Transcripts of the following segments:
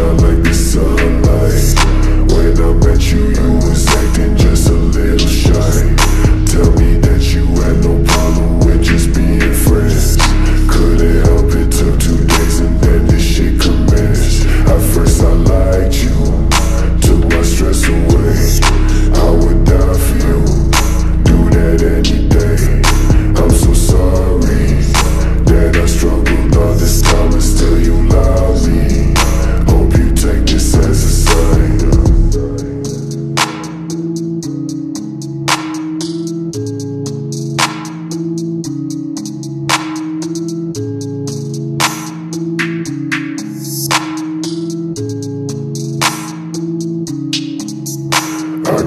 shine like the sun.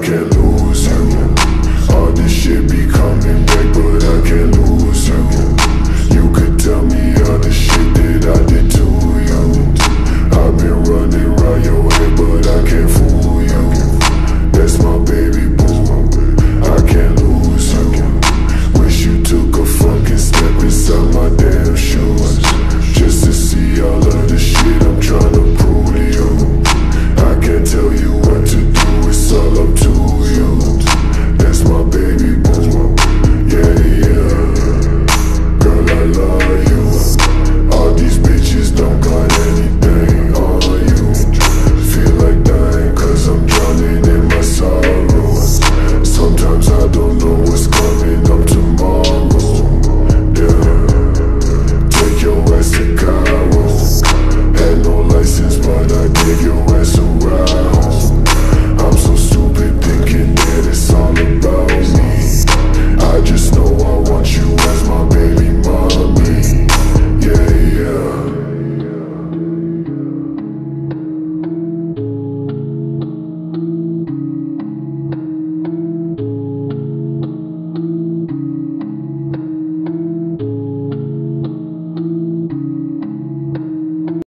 can't lose, you. All this shit be